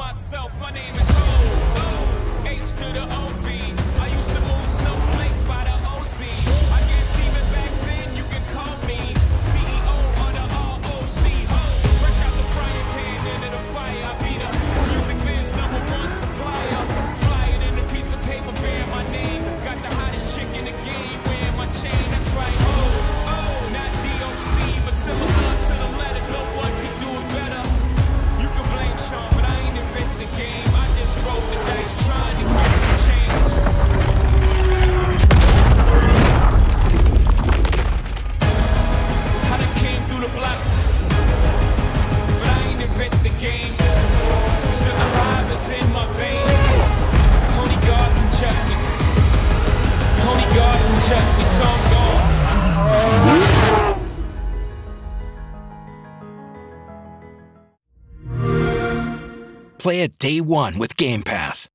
myself, my name is Ho. Archer, we saw Play it day one with Game Pass.